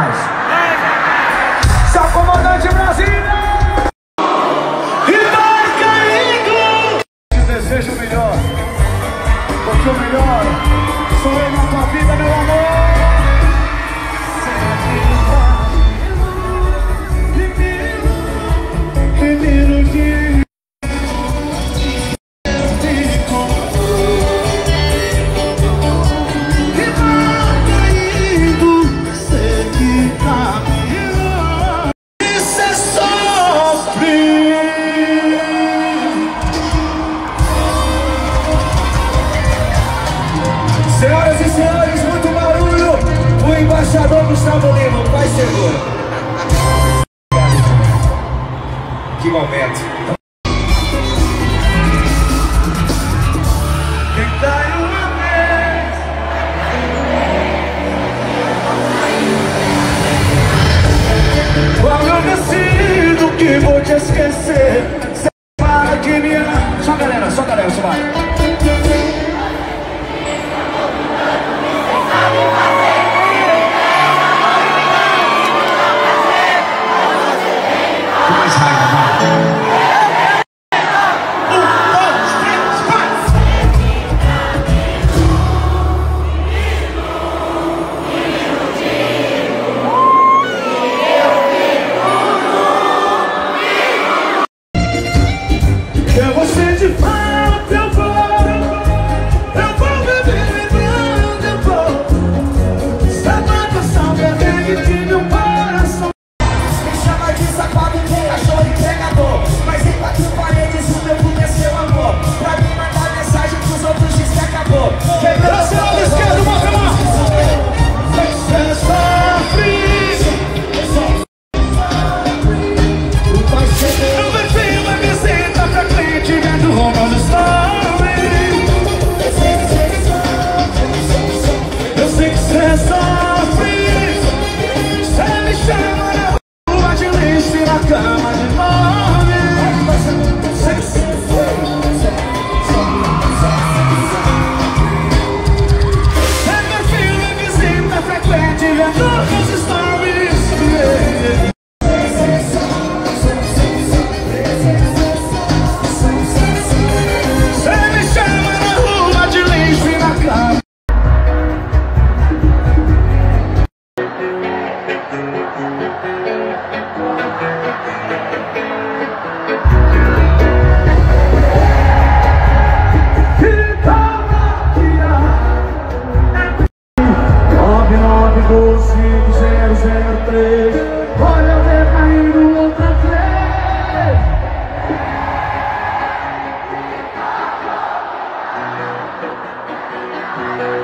mais. Seu comandante Brasília! Ricardo Te desejo o melhor, porque o melhor sou eu na tua vida, meu amor. Embaixador Gustavo Lima, Pai Senhor. Que momento. Quando eu decido que vou te esquecer Separa de mim Só galera, só galera, só vai